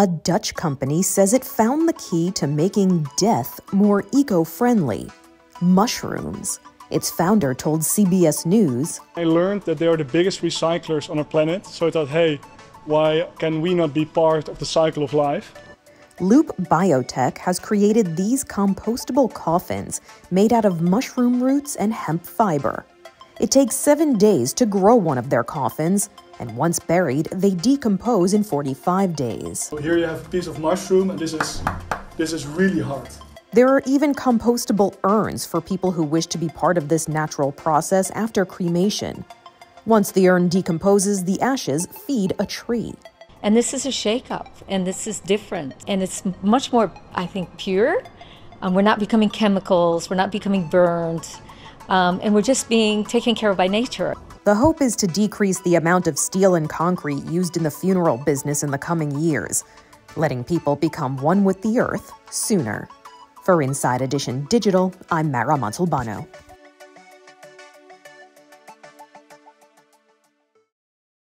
A Dutch company says it found the key to making death more eco friendly mushrooms. Its founder told CBS News I learned that they are the biggest recyclers on our planet, so I thought, hey, why can we not be part of the cycle of life? Loop Biotech has created these compostable coffins made out of mushroom roots and hemp fiber. It takes seven days to grow one of their coffins, and once buried, they decompose in 45 days. So here you have a piece of mushroom, and this is this is really hard. There are even compostable urns for people who wish to be part of this natural process after cremation. Once the urn decomposes, the ashes feed a tree. And this is a shakeup, and this is different, and it's much more, I think, pure. Um, we're not becoming chemicals, we're not becoming burned, um, and we're just being taken care of by nature. The hope is to decrease the amount of steel and concrete used in the funeral business in the coming years, letting people become one with the earth sooner. For Inside Edition Digital, I'm Mara Montalbano.